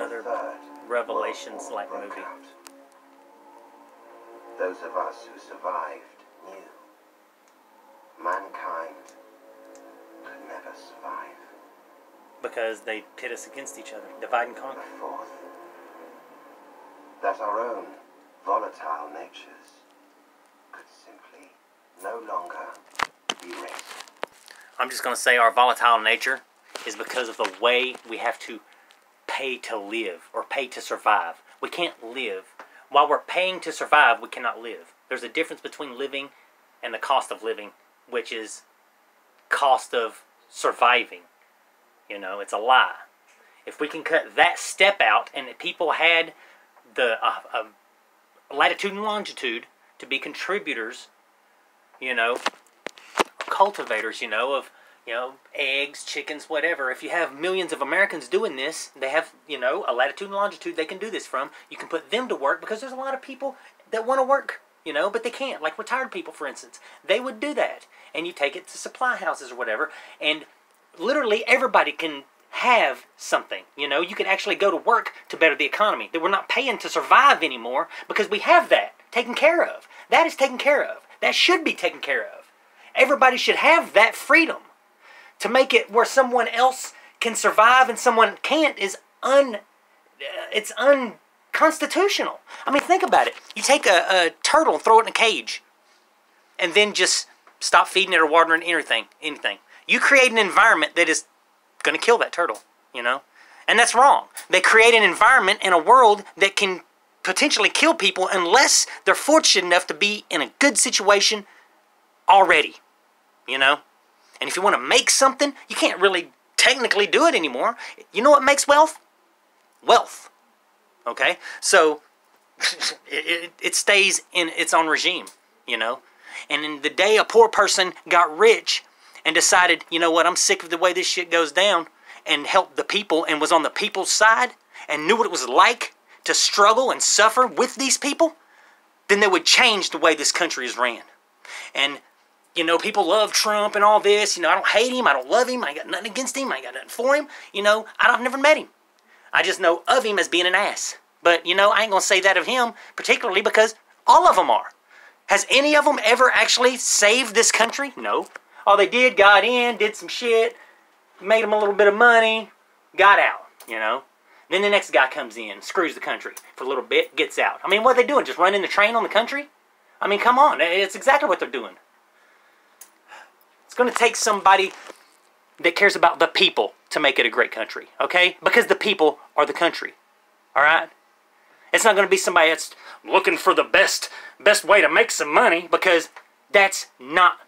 another uh, Revelations like movie. Those of us who survived knew mankind could never survive. because they pit us against each other, divide and The conquer. fourth, that our own volatile natures could simply no longer be risked. I'm just going to say our volatile nature is because of the way we have to pay to live or pay to survive. We can't live. While we're paying to survive, we cannot live. There's a difference between living and the cost of living, which is cost of surviving. You know, it's a lie. If we can cut that step out and people had the uh, uh, latitude and longitude to be contributors, you know, cultivators, you know, of you know eggs, chickens, whatever. If you have millions of Americans doing this, they have you know a latitude and longitude they can do this from. You can put them to work because there's a lot of people that want to work, you know, but they can't. Like retired people, for instance, they would do that, and you take it to supply houses or whatever, and literally everybody can have something. You know, you can actually go to work to better the economy. That we're not paying to survive anymore because we have that taken care of. That is taken care of. That should be taken care of. Everybody should have that freedom to make it where someone else can survive and someone can't is un uh, it's unconstitutional. I mean, think about it. You take a, a turtle and throw it in a cage, and then just stop feeding it or watering anything. Anything. You create an environment that is going to kill that turtle. You know, and that's wrong. They create an environment in a world that can potentially kill people unless they're fortunate enough to be in a good situation already. You know? And if you want to make something, you can't really technically do it anymore. You know what makes wealth? Wealth. Okay? So it, it, stays in its own regime, you know? And in the day a poor person got rich and decided, you know what, I'm sick of the way this shit goes down, and helped the people and was on the people's side and knew what it was like to struggle and suffer with these people, then they would change the way this country is ran. And you know, people love Trump and all this. You know, I don't hate him. I don't love him. I got nothing against him. I got nothing for him. You know, I've never met him. I just know of him as being an ass. But, you know, I ain't going to say that of him, particularly because all of them are. Has any of them ever actually saved this country? No. All they did, got in, did some shit, made them a little bit of money, got out, you know. Then the next guy comes in, screws the country for a little bit, gets out. I mean, what are they doing? Just running the train on the country? I mean, come on. It's exactly what they're doing. It's going to take somebody that cares about the people to make it a great country, okay? Because the people are the country, all right? It's not going to be somebody that's looking for the best best way to make some money because that's not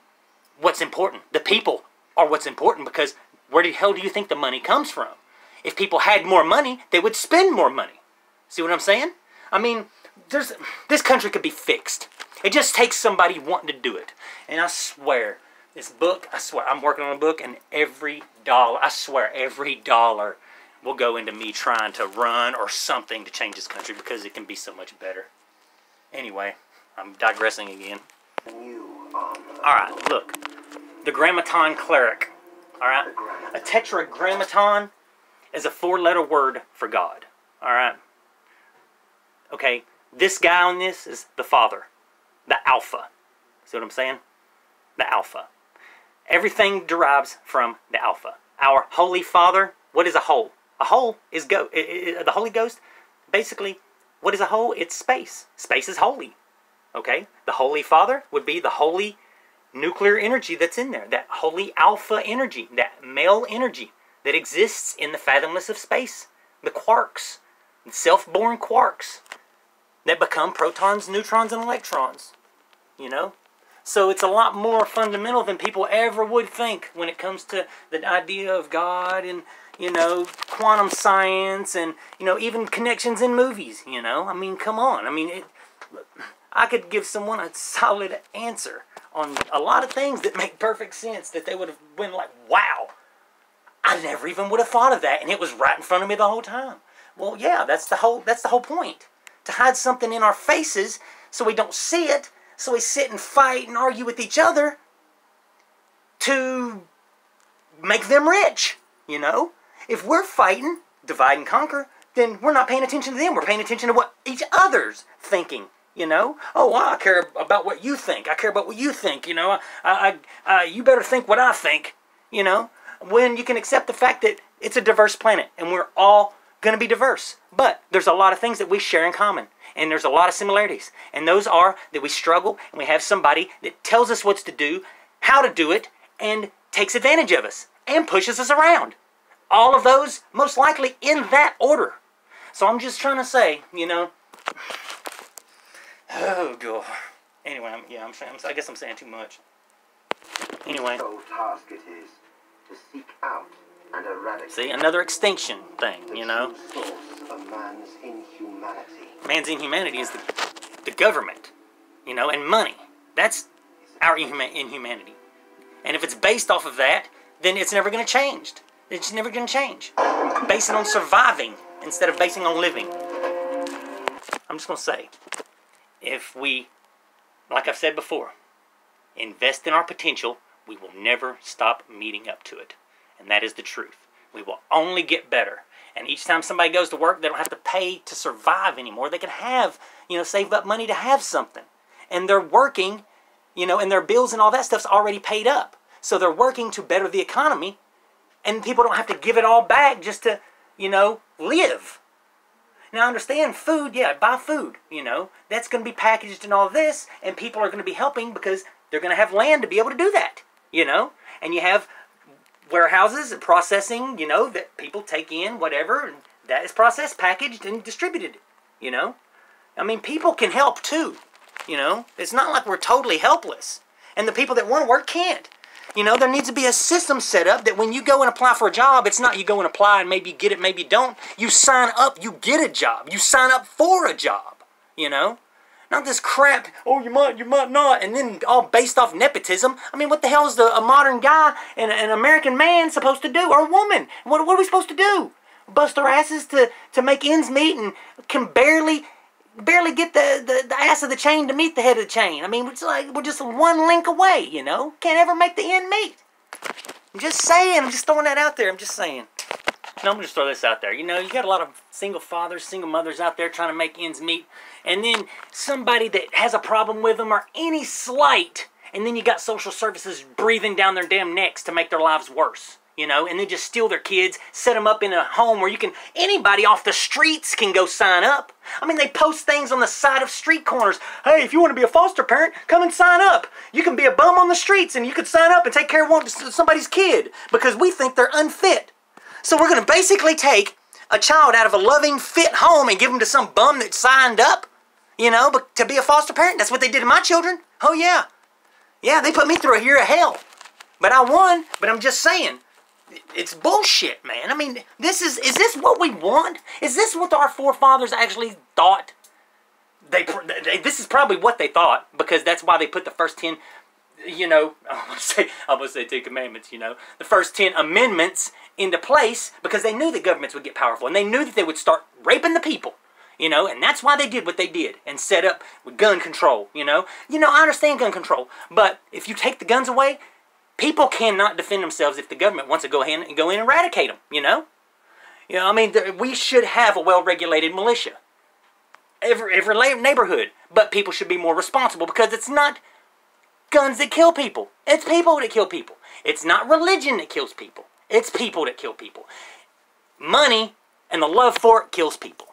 what's important. The people are what's important because where the hell do you think the money comes from? If people had more money, they would spend more money. See what I'm saying? I mean, there's this country could be fixed. It just takes somebody wanting to do it. And I swear, this book, I swear, I'm working on a book, and every dollar, I swear, every dollar will go into me trying to run or something to change this country because it can be so much better. Anyway, I'm digressing again. All right, look. The Grammaton Cleric. All right? A tetragrammaton is a four letter word for God. All right? Okay, this guy on this is the Father, the Alpha. See what I'm saying? The Alpha. Everything derives from the Alpha. Our Holy Father, what is a whole? A whole is go. i- i- the Holy Ghost, basically, what is a whole? It's space. Space is holy. Okay? The Holy Father would be the holy nuclear energy that's in there, that holy alpha energy, that male energy that exists in the fathomless of space, the quarks, self born quarks that become protons, neutrons, and electrons. You know? So it's a lot more fundamental than people ever would think when it comes to the idea of God and, you know, quantum science and, you know, even connections in movies, you know? I mean, come on. I mean, it, I could give someone a solid answer on a lot of things that make perfect sense that they would have been like, wow, I never even would have thought of that, and it was right in front of me the whole time. Well, yeah, that's the whole that's the whole point. To hide something in our faces so we don't see it, so we sit and fight and argue with each other to make them rich, you know? If we're fighting, divide and conquer, then we're not paying attention to them. We're paying attention to what each other's thinking. You know, oh, well, I care about what you think. I care about what you think. You know, I, I, uh, you better think what I think. You know, when you can accept the fact that it's a diverse planet and we're all going to be diverse, but there's a lot of things that we share in common, and there's a lot of similarities, and those are that we struggle and we have somebody that tells us what to do, how to do it, and takes advantage of us and pushes us around. All of those, most likely in that order. So I'm just trying to say, you know. Oh, God. Anyway, I'm, yeah, I'm, I'm, I guess I'm saying too much. Anyway. Task it is to seek out and eradicate See, another extinction thing, you know. Man's inhumanity. Man's inhumanity is the, the government, you know, and money. That's our inhuma- inhumanity. And if it's based off of that, then it's never going to change. It's never going to change. Basing on surviving instead of basing on living. I'm just going to say, if we, like I've said before, invest in our potential, we will never stop meeting up to it. And that is the truth. We will only get better. And each time somebody goes to work, they don't have to pay to survive anymore. They can have, you know, save up money to have something. And they're working, you know, and their bills and all that stuff's already paid up. So they're working to better the economy. And people don't have to give it all back just to, you know, live. Now, understand food, yeah, buy food, you know. That's going to be packaged and all this, and people are going to be helping because they're going to have land to be able to do that, you know. And you have warehouses and processing, you know, that people take in, whatever, and that is processed, packaged, and distributed, you know. I mean, people can help too, you know. It's not like we're totally helpless. And the people that want to work can't. You know, there needs to be a system set up that when you go and apply for a job, it's not you go and apply and maybe get it, maybe don't. You sign up, you get a job. You sign up for a job, you know? Not this crap, oh, you might, you might not, and then all based off nepotism. I mean, what the hell is the, a modern guy and an American man supposed to do, or a woman? What, what are we supposed to do? Bust our asses to, to make ends meet and can barely barely get the, the, the ass of the chain to meet the head of the chain. I mean, it's like we're just one link away, you know? Can't ever make the end meet. I'm just saying, I'm just throwing that out there. I'm just saying. I'm gonna just throw this out there. You know, you got a lot of single fathers, single mothers out there trying to make ends meet, and then somebody that has a problem with them or any slight, and then you got social services breathing down their damn necks to make their lives worse. You know, and then just steal their kids, set them up in a home where you can anybody off the streets can go sign up. I mean, they post things on the side of street corners. Hey, if you want to be a foster parent, come and sign up. You can be a bum on the streets, and you could sign up and take care of somebody's kid because we think they're unfit. So we're going to basically take a child out of a loving, fit home and give them to some bum that signed up, you know, but to be a foster parent. That's what they did to my children. Oh, yeah. Yeah, they put me through a year of hell. But I won, but I'm just saying, it's bullshit, man. I mean, this is, is this what we want? Is this what our forefathers actually thought? They, they this is probably what they thought because that's why they put the first 10 you know, I almost say I almost say Ten Commandments, you know, the first ten amendments into place because they knew that governments would get powerful and they knew that they would start raping the people. You know, and that's why they did what they did and set up with gun control, you know. You know, I understand gun control, but if you take the guns away, people cannot defend themselves if the government wants to go ahead and go in and eradicate them, you know? You know, I mean, we should have a well-regulated militia. Every, every neighborhood, but people should be more responsible because it's not guns that kill people. It's people that kill people. It's not religion that kills people. It's people that kill people. Money and the love for it kills people.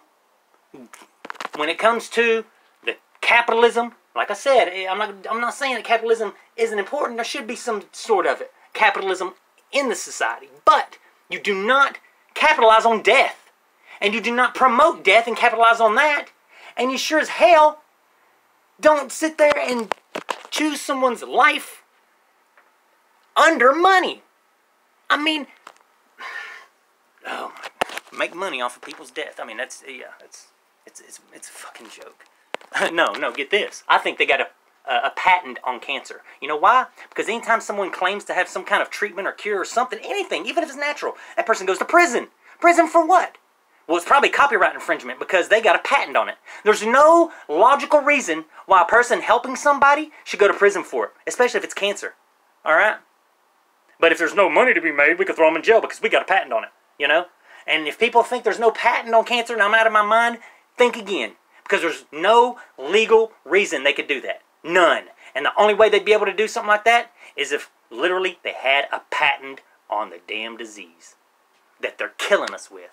When it comes to the capitalism, like I said, eh, I'm not, I'm not saying that capitalism isn't important. There should be some sort of it. Capitalism in the society. But you do not capitalize on death. And you do not promote death and capitalize on that. And you sure as hell don't sit there and choose someone's life under money. I mean, oh make money off of people's death. I mean, that's yeah, it's it's it's it's a fucking joke. no, no, get this. I think they got a a, a patent on cancer. You know why? Because anytime someone claims to have some kind of treatment or cure or something, anything, even if it's natural, that person goes to prison. Prison for what? Well, it's probably copyright infringement because they got a patent on it. There's no logical reason why a person helping somebody should go to prison for it, especially if it's cancer. All right? But if there's no money to be made, we could throw them in jail because we got a patent on it, you know? And if people think there's no patent on cancer and I'm out of my mind, think again. Because there's no legal reason they could do that. None. And the only way they'd be able to do something like that is if literally they had a patent on the damn disease that they're killing us with.